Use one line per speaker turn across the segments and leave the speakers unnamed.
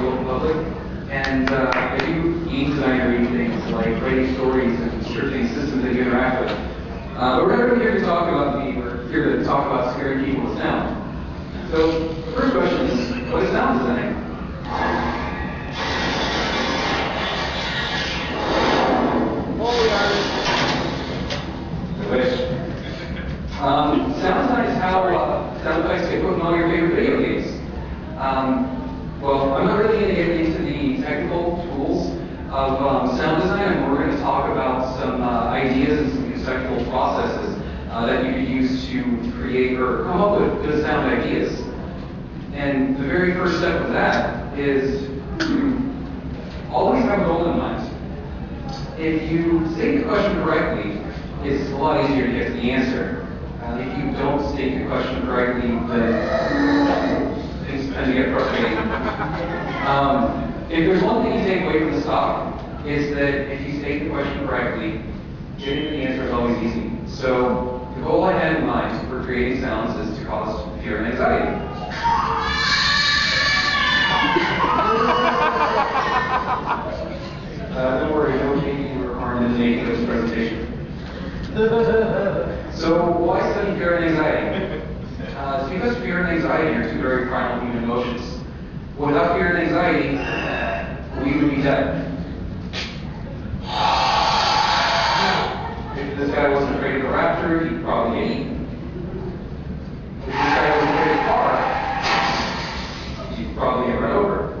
the open public. And uh, I do game design read things like writing stories and scripting systems that you interact with. Uh, but we're not really here to talk about me, we're here to talk about scaring people with sound. So the first question is, what is sound design? Um, sound design is how uh, sound effects get put all your favorite video games. Um, well, I'm not really going to get into the technical tools of um, sound design, and we're going to talk about some uh, ideas and some conceptual processes uh, that you could use to create or come up with good sound ideas. And the very first step of that is to always have a goal in mind. If you state the question correctly, it's a lot easier to get the answer. Uh, if you don't state the question correctly, then to get frustrating. Um, if there's one thing you take away from this talk, is that if you state the question correctly, getting the answer is always easy. So the goal I had in mind for creating sounds is to cause fear and anxiety. Uh, don't worry, no taking or harm in making this presentation. so why study fear and anxiety? Uh, because fear and anxiety are two very primal human emotions. Without fear and anxiety, we would be dead. If this guy wasn't afraid of a raptor, he'd probably get eaten. If this guy wasn't afraid of a car, he'd probably get run over.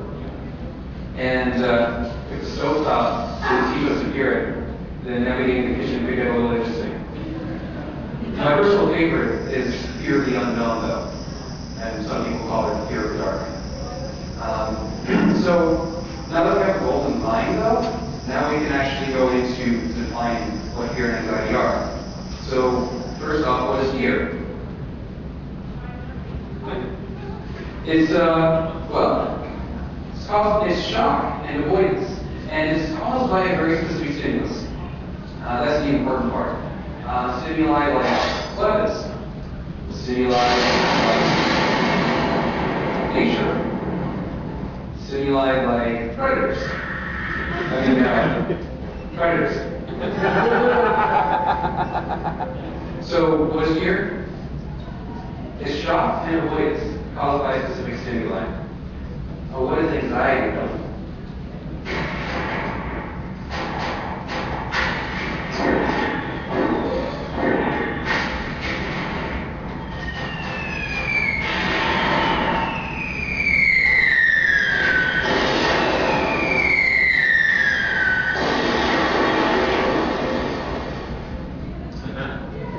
And uh, if the stove stopped, the tea was superior, then navigating the kitchen could get a little interesting. My personal favorite is Fear of the Unknown, though, and some people call it Fear of the Dark. Um, so now that we have goals in mind, though, now we can actually go into defining what fear and anxiety are. So first off, what is fear? It's uh, well, it's caused it's shock and avoidance, and it's caused by a very specific stimulus. Uh, that's the important part. Uh, stimuli like weapons, stimuli like nature, stimuli like predators. Uh, predators. so, what is fear? It's shock and avoidance caused by specific stimuli. Oh, what is anxiety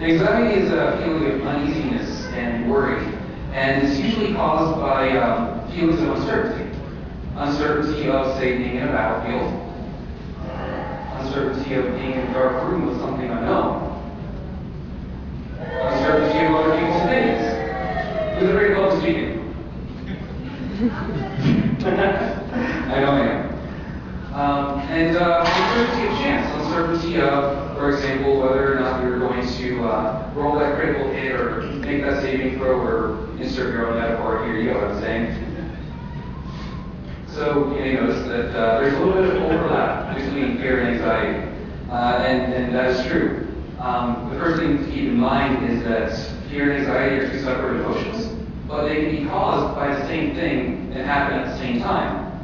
Anxiety is a feeling of uneasiness and worry, and it's usually caused by um, feelings of uncertainty. Uncertainty of, say, being in a battlefield, uncertainty of being in a dark room with something unknown, uncertainty of other people's opinions. Who's afraid of public speaking? I know I am. Um, and uh, uncertainty of of, for example, whether or not you're going to uh, roll that critical hit or make that saving throw or insert your own metaphor here, you know what I'm saying. So you may notice that uh, there's a little bit of overlap between fear and anxiety, uh, and, and that is true. Um, the first thing to keep in mind is that fear and anxiety are two separate emotions, but they can be caused by the same thing that happen at the same time.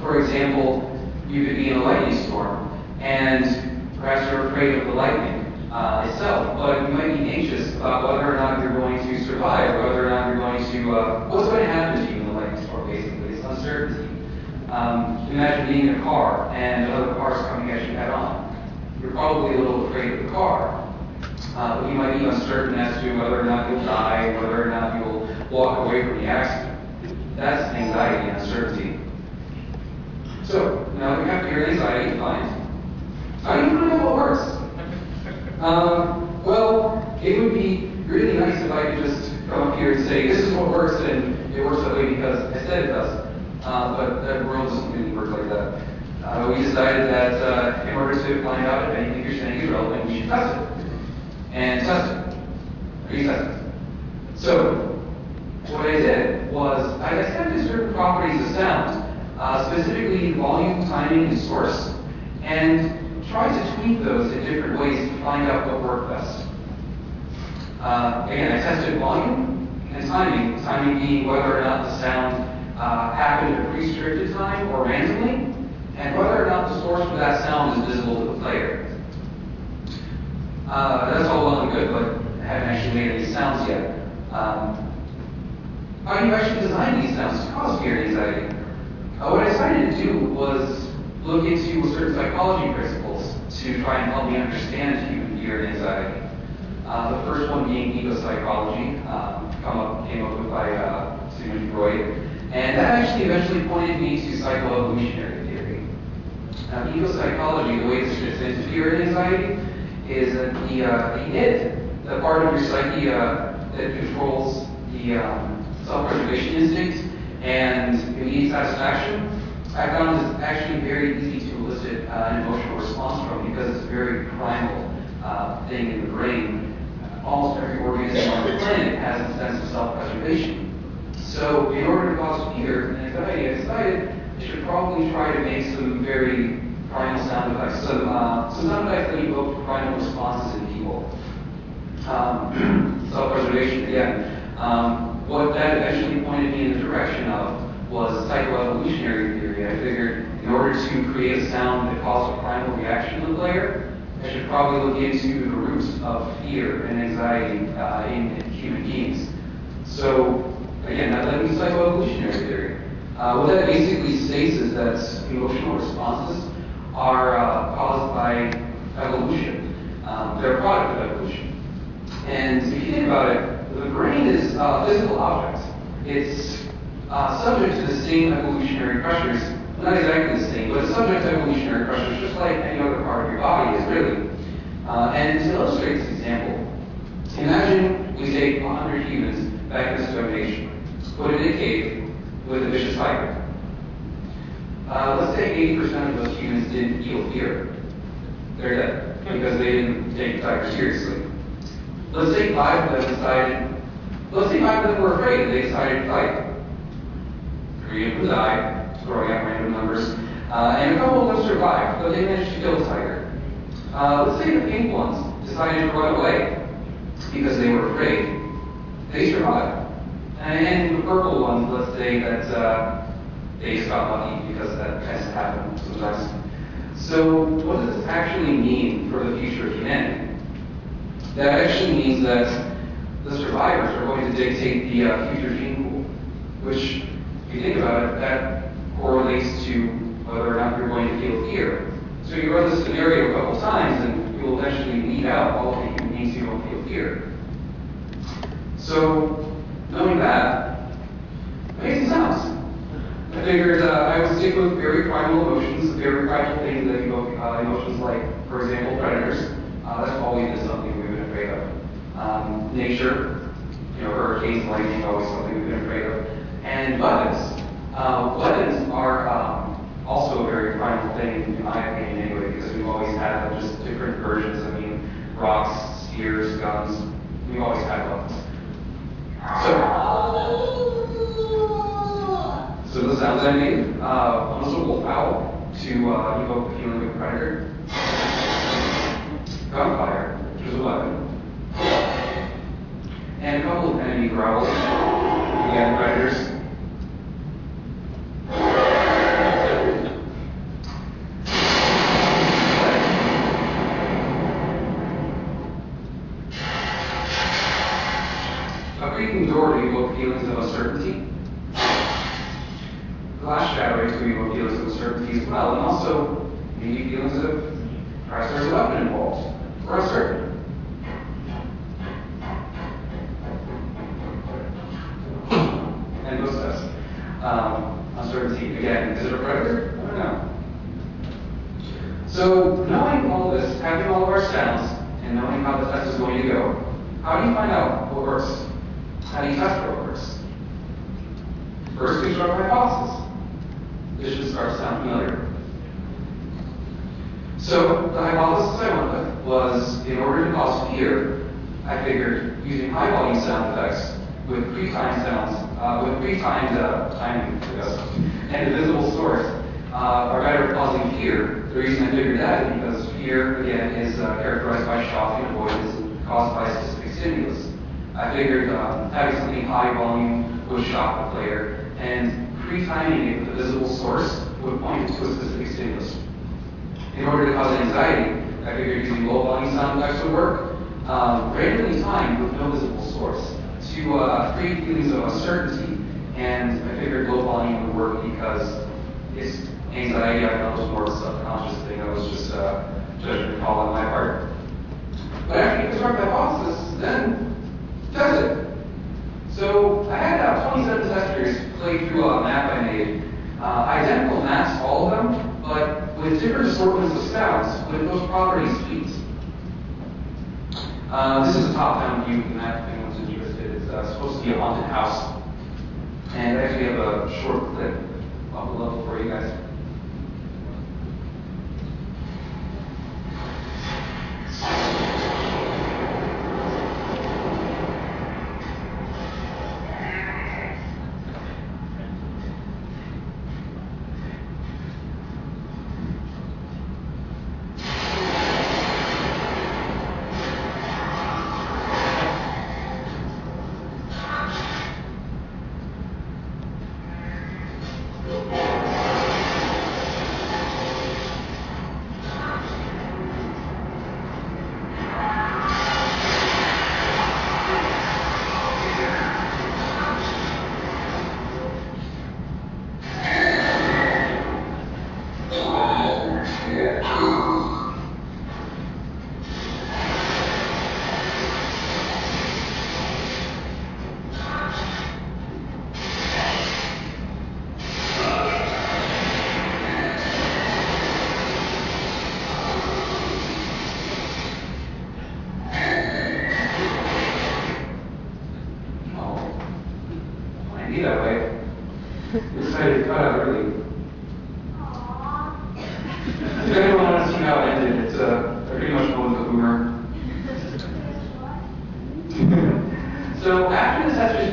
For example, you could be in a lightning storm, and perhaps you're afraid of the lightning uh, itself, but you might be anxious about whether or not you're going to survive, whether or not you're going to, uh, what's going to happen to you in the lightning storm, basically. It's uncertainty. Um, imagine being in a car and other cars coming at you head on. You're probably a little afraid of the car, uh, but you might be uncertain as to whether or not you'll die, whether or not you'll walk away from the accident. That's anxiety and uncertainty. So, now we have fear and anxiety defined, how do you know what works? Um, well, it would be really nice if I could just come up here and say, this is what works, and it works that way because I said it does. Uh, but the world doesn't really work like that. Uh, we decided that uh, in order to find out if anything you're saying is relevant, we should test it. And test it. Retest it. So, what I did was I tested certain properties of sound. Uh, specifically volume, timing, and source, and try to tweak those in different ways to find out what worked best. Uh, again, I tested volume and timing, timing being whether or not the sound uh, happened at a restricted time or randomly, and whether or not the source for that sound is visible to the player. Uh, that's all well and good, but I haven't actually made any sounds yet. Um, how do you actually design these sounds to cause fear and anxiety? Uh, what I decided to do was look into certain psychology principles to try and help me understand human fear anxiety. Uh, the first one being ego psychology, um, come up, came up with by uh, Sigmund Freud, and that actually eventually pointed me to psychoevolutionary theory. Now, ego psychology, the way this fits into fear anxiety, is that the, uh, the id, the part of your psyche uh, that controls the um, self-preservation instinct and immediate satisfaction, I found is actually very easy to elicit uh, an emotional response from because it's a very primal uh, thing in the brain almost every organism on the planet has a sense of self-preservation. So in order to cause fear and anxiety, I decided I should probably try to make some very primal sound effects, some, uh, some sound effects that evoke primal responses in people. Um, self-preservation, again. Um, what that eventually pointed me in the direction of was psychoevolutionary theory. I figured order to create a sound that caused a primal reaction in the player, I should probably look into the roots of fear and anxiety uh, in, in, human beings. So, again, that led me to psychoevolutionary theory. Uh, what that basically states is that emotional responses are uh, caused by evolution. Um, they're a product of evolution. And if you think about it, the brain is a physical object. It's uh, subject to the same evolutionary pressures not exactly the same, but it's subject to evolutionary pressures just like any other part of your body is really. Uh, and to illustrate this example, imagine we take 100 humans back in age, put in a cave with a vicious tiger. Uh, let's say 80% of those humans didn't feel fear. They're dead because they didn't take the tiger seriously. Let's say five of them decided, let's say five of them were afraid and they decided to fight. Three of them died, throwing out random numbers. Uh, and a couple of them survived, but they managed to kill the tiger. Uh, let's say the pink ones decided to run away because they were afraid. They survived. And the purple ones, let's say that uh, they just got lucky because that tends to happen sometimes. So what does this actually mean for the future of humanity? That actually means that the survivors are going to dictate the uh, future gene pool, which, if you think about it, that correlates to whether or not you're going to feel fear. So you run this scenario a couple times, and you will eventually weed out all of the human you don't feel fear. So, knowing that, I made some sounds. I figured uh, I would stick with very primal emotions, very primal things that evoke uh, emotions like, for example, predators. Uh, that's always been something we've been afraid of. Um, nature, you know, hurricanes, lightning, always something we've been afraid of. And weapons. Uh, weapons are um, also a very primal thing, in my opinion, anyway, because we've always had them, just different versions. I mean, rocks, spears, guns. We've always had weapons. So, so the sounds I made, uh, one was a wolf owl to uh, evoke the feeling of a predator. Gunfire, which is a weapon. And a couple of enemy growls, again, predators. feelings of uncertainty. To evoke of uncertainty as well, and also maybe feelings of perhaps there's a weapon involved. We're uncertain. and those tests. Um, uncertainty, again, is it a predator? I don't know. So knowing all this, having all of our sounds, and knowing how the test is going to go, how do you find out what works? How do you test what works? First, construct a hypothesis. Start to sound familiar. So the hypothesis I went with was in order to cause fear, I figured using high volume sound effects with pre-timed sounds, uh, with pre-timed uh, timing, and a visible source uh, are better at causing fear. The reason I figured that is because fear, again, is uh, characterized by shock and avoidance caused by specific stimulus. I figured uh, having something high volume would shock the player, and pre-timing a visible source would point to a specific stimulus. In order to cause anxiety, I figured using low volume sound effects would work, um, randomly timed with no visible source to uh, create feelings of uncertainty. And I figured low volume would work because it's anxiety. I thought was more of a subconscious thing. I was just uh, judgment call on my part. But after you construct the hypothesis, then test it. So I had uh, 27 testers play through a map I made. Uh, identical maps, all of them, but with different assortments of sounds with those properties tweaked. Uh, this is a top-down view of the map if anyone's interested. It's uh, supposed to be a haunted house. And I actually have a short clip up below for you guys.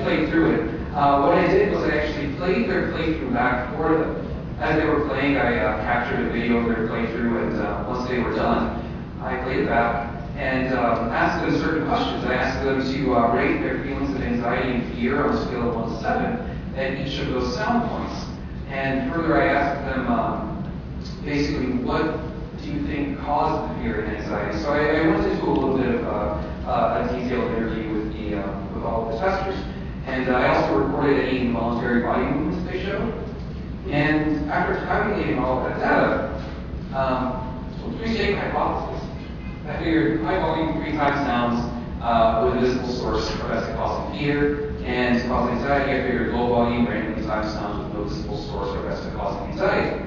Played through it, uh, what I did was I actually played their playthrough back for them. As they were playing, I uh, captured a video of their playthrough, and uh, once they were done, I played it back and um, asked them certain questions. I asked them to uh, rate their feelings of anxiety and fear on a scale of 1 to 7 at each of those sound points. And further, I asked them um, basically what do you think caused the fear and anxiety. So I, I went into a little bit of uh, uh, a detailed interview with the uh, with all the testers, and I also recorded any involuntary body movements they showed. And after tabulating all of that data, um, so three-state hypothesis. I figured high volume three time sounds uh, with a visible source best at causing fear, and cause anxiety, I figured low volume randomly timed sounds with no visible source best at causing anxiety.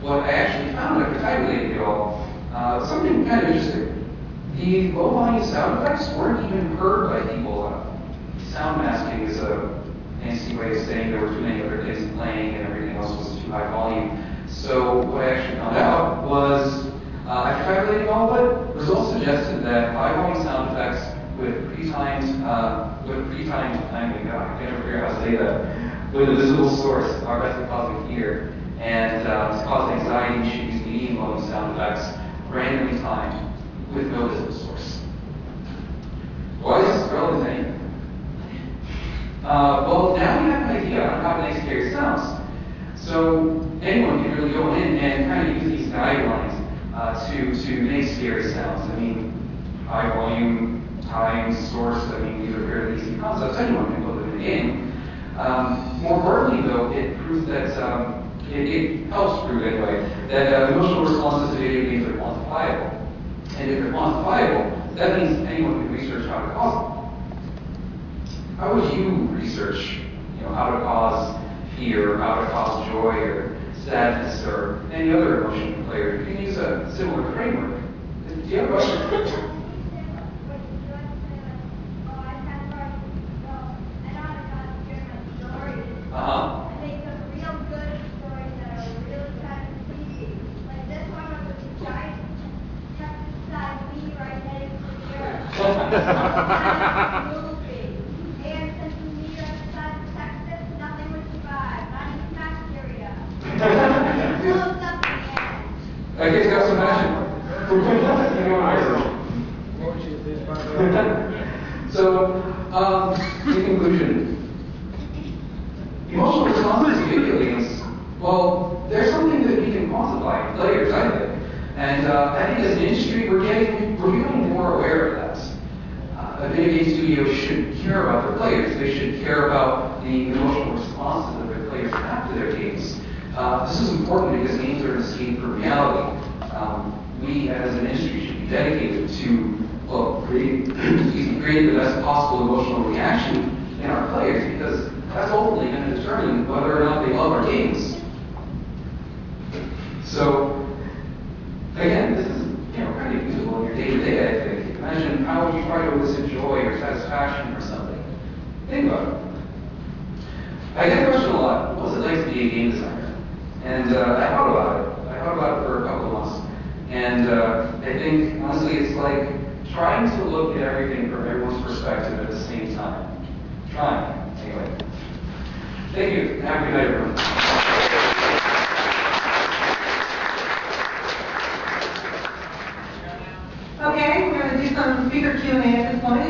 What I actually found after tabulating it all, uh, something kind of interesting. The low volume sound effects weren't even heard by people. Uh, sound masking is a fancy way of saying there were too many other things playing and everything else was too high volume. So what I actually found out was uh, after tabulating all of it, results suggested that high volume sound effects with pre-timed, uh, with pre-timed timing, God, I can't figure out how to say that, with a visible source are best causing fear. And uh, cause anxiety, use medium volume sound effects randomly timed with no visible source. Why is this relevant anything? Uh, well, now we have an idea on how to scary sounds. So anyone can really go in and kind of use these guidelines uh, to, to make scary sounds. I mean, high volume, time, source, I mean, these are fairly easy concepts. Anyone can them in the game. Um, more importantly, though, it proves that, um, it, it, helps prove anyway, that uh, emotional responses to video games are quantifiable. And if they're quantifiable, that means anyone can research how to cause them. How would you research, you know, how to cause fear, or how to cause joy, or sadness, or any other emotion in player? You can use a similar framework. Do you have a question? Uh-huh.
I think some real good stories that are really kind of creepy. Like this one of the giant pesticide bee right heading for the earth. Movie. And since we meet outside of Texas, nothing would survive, not even bacteria.
Motion, please, Bob.
So, um, in conclusion, emotional responses to video games, well, there's something that we can quantify, players, I think. And uh, I think as an industry, we're getting, we're becoming more aware of that. Uh, a game studio should care about their players. They should care about the emotional responses that their players have to their games. Uh, this is important because games are an escape from reality. Um, we, as an industry, should be dedicated to, well, create, the best possible emotional reaction in our players because that's ultimately going to determine whether or not they love our games. So, again, this is you know kind of usable in your day to day. I think. Imagine how would you try to elicit joy or satisfaction or something. Think about it. I get the question a lot. What's it like to be a game designer? And uh, I thought about it. I thought about it for a couple of months. And uh, I think honestly, it's like trying to look at everything from everyone's perspective at the same time. Trying, anyway. Thank you. Have a good night, everyone.
And A at this point.